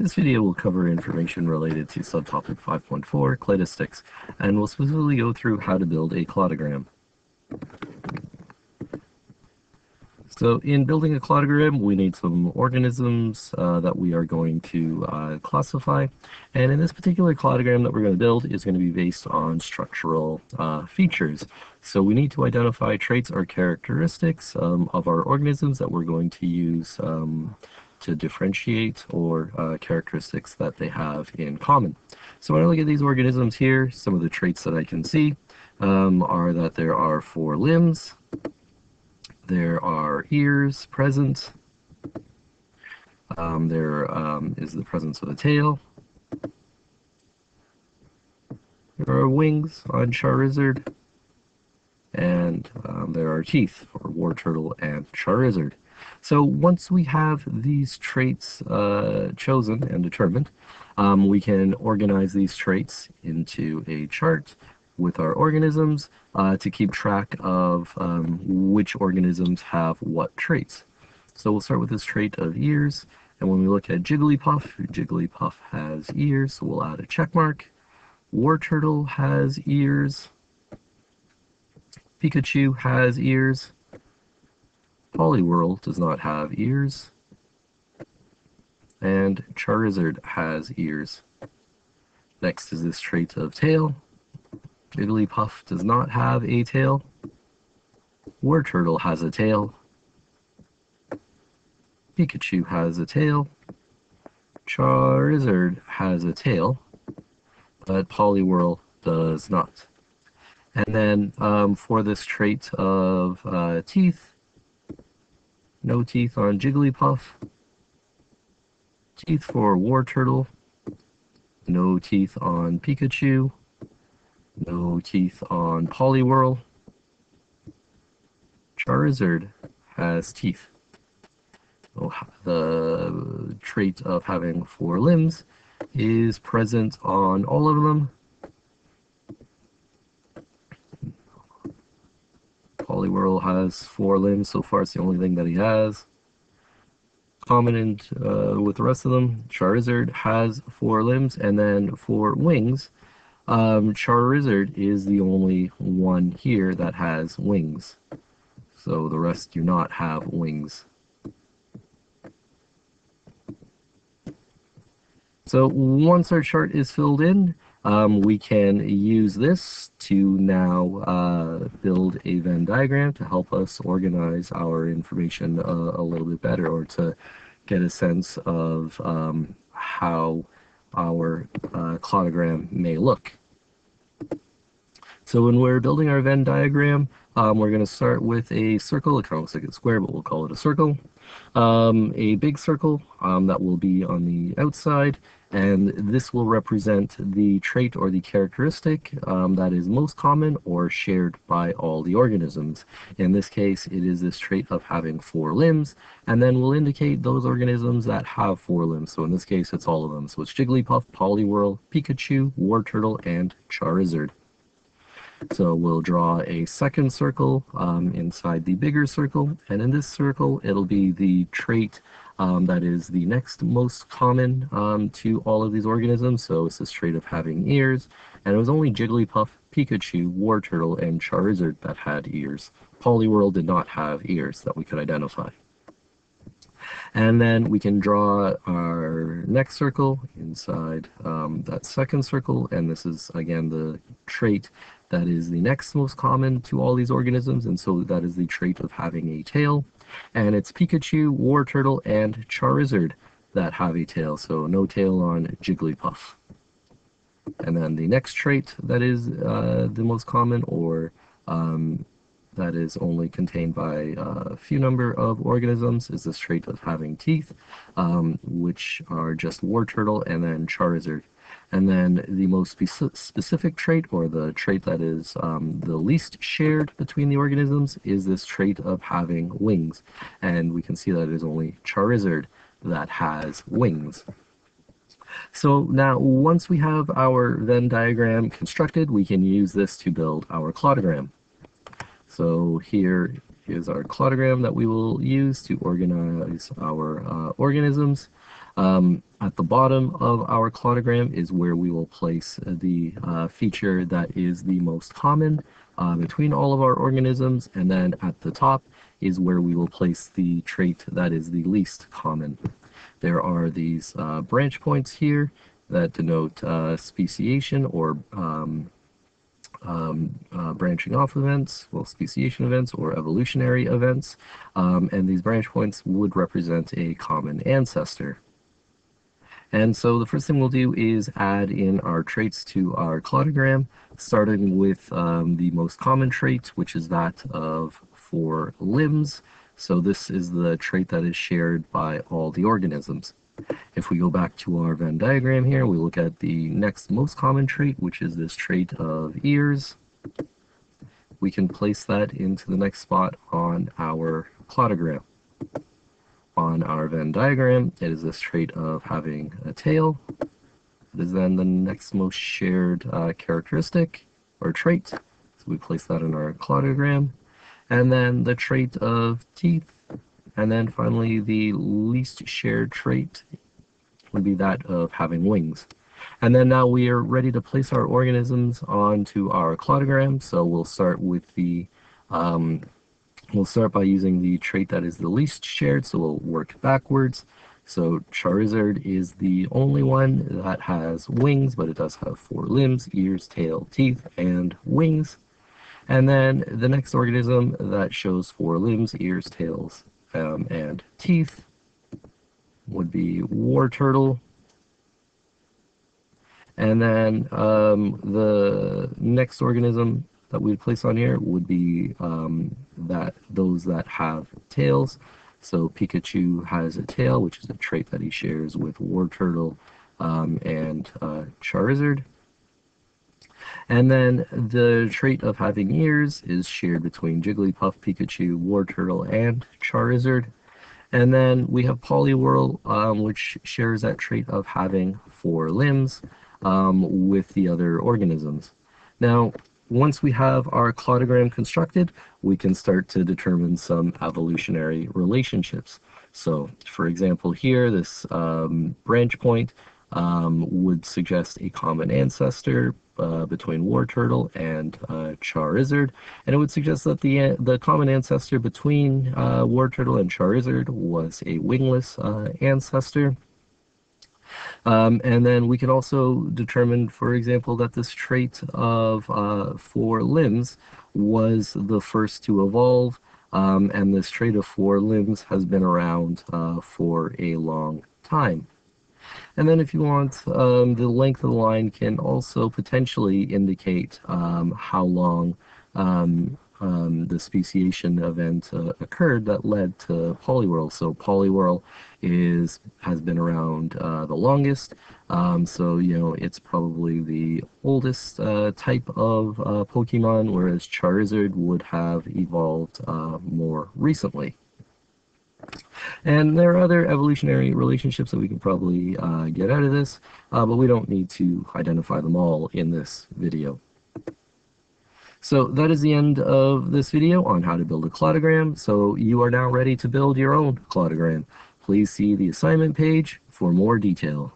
This video will cover information related to subtopic 5.4, cladistics, and will specifically go through how to build a cladogram. So in building a cladogram, we need some organisms uh, that we are going to uh, classify. And in this particular cladogram that we're going to build is going to be based on structural uh, features. So we need to identify traits or characteristics um, of our organisms that we're going to use um, to differentiate or uh, characteristics that they have in common. So when I look at these organisms here, some of the traits that I can see um, are that there are four limbs, there are ears present. Um, there um, is the presence of a tail. There are wings on Charizard. And um, there are teeth for Wartortle and Charizard. So once we have these traits uh, chosen and determined, um, we can organize these traits into a chart with our organisms uh, to keep track of um, which organisms have what traits. So we'll start with this trait of ears, and when we look at Jigglypuff, Jigglypuff has ears, so we'll add a check mark. Wartortle has ears. Pikachu has ears. Poliwhirl does not have ears. And Charizard has ears. Next is this trait of tail. Jigglypuff does not have a tail. Wartortle has a tail. Pikachu has a tail. Charizard has a tail, but Poliwhirl does not. And then um, for this trait of uh, teeth, no teeth on Jigglypuff. Teeth for Wartortle. No teeth on Pikachu. No teeth on Poliwhirl. Charizard has teeth. Oh, the trait of having four limbs is present on all of them. Poliwhirl has four limbs so far, it's the only thing that he has. Common in, uh, with the rest of them, Charizard has four limbs, and then four wings, um, Charizard is the only one here that has wings. So the rest do not have wings. So once our chart is filled in, um, we can use this to now uh, build a Venn diagram to help us organize our information uh, a little bit better or to get a sense of um, how our uh, cladogram may look. So when we're building our Venn diagram, um, we're going to start with a circle. It kind of looks like a square, but we'll call it a circle. Um, a big circle um, that will be on the outside, and this will represent the trait or the characteristic um, that is most common or shared by all the organisms. In this case, it is this trait of having four limbs, and then we'll indicate those organisms that have four limbs. So in this case, it's all of them. So it's Jigglypuff, Poliwhirl, Pikachu, Wartortle, and Charizard. So we'll draw a second circle um, inside the bigger circle, and in this circle it'll be the trait um, that is the next most common um, to all of these organisms. So it's this trait of having ears, and it was only Jigglypuff, Pikachu, Wartortle, and Charizard that had ears. Poliwhirl did not have ears that we could identify. And then we can draw our next circle inside um, that second circle, and this is again the trait that is the next most common to all these organisms, and so that is the trait of having a tail. And it's Pikachu, Wartortle, and Charizard that have a tail, so no tail on Jigglypuff. And then the next trait that is uh, the most common, or um, that is only contained by a few number of organisms, is this trait of having teeth, um, which are just Wartortle and then Charizard. And then the most spe specific trait, or the trait that is um, the least shared between the organisms, is this trait of having wings. And we can see that it is only Charizard that has wings. So now, once we have our Venn diagram constructed, we can use this to build our cladogram. So here is our cladogram that we will use to organize our uh, organisms. Um, at the bottom of our cladogram is where we will place the uh, feature that is the most common uh, between all of our organisms, and then at the top is where we will place the trait that is the least common. There are these uh, branch points here that denote uh, speciation or um, um, uh, branching off events, well, speciation events or evolutionary events, um, and these branch points would represent a common ancestor. And so the first thing we'll do is add in our traits to our cladogram, starting with um, the most common trait, which is that of four limbs. So this is the trait that is shared by all the organisms. If we go back to our Venn diagram here, we look at the next most common trait, which is this trait of ears. We can place that into the next spot on our cladogram. On our Venn diagram, it is this trait of having a tail. It is then the next most shared uh, characteristic or trait. So we place that in our cladogram. And then the trait of teeth and then finally, the least shared trait would be that of having wings. And then now we are ready to place our organisms onto our cladogram. So we'll start with the, um, we'll start by using the trait that is the least shared. So we'll work backwards. So Charizard is the only one that has wings, but it does have four limbs, ears, tail, teeth, and wings. And then the next organism that shows four limbs, ears, tails, um, and teeth would be Wartortle. And then um, the next organism that we'd place on here would be um, that those that have tails. So Pikachu has a tail, which is a trait that he shares with Wartortle um, and uh, Charizard. And then the trait of having ears is shared between Jigglypuff, Pikachu, Wartortle, and Charizard. And then we have Poliwhirl, um, which shares that trait of having four limbs um, with the other organisms. Now, once we have our cladogram constructed, we can start to determine some evolutionary relationships. So, for example, here, this um, branch point um, would suggest a common ancestor uh, between Wartortle and uh, Charizard, and it would suggest that the the common ancestor between uh, Wartortle and Charizard was a wingless uh, ancestor. Um, and then we can also determine, for example, that this trait of uh, four limbs was the first to evolve, um, and this trait of four limbs has been around uh, for a long time. And then if you want, um, the length of the line can also potentially indicate um, how long um, the speciation event uh, occurred that led to Poliwhirl. So Poliwhirl is has been around uh, the longest. Um, so you know it's probably the oldest uh, type of uh, Pokemon, whereas Charizard would have evolved uh, more recently. And there are other evolutionary relationships that we can probably uh, get out of this, but we don't need to identify them all in this video. So that is the end of this video on how to build a cladogram. So you are now ready to build your own cladogram. Please see the assignment page for more detail.